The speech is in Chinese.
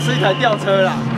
是一台吊车啦。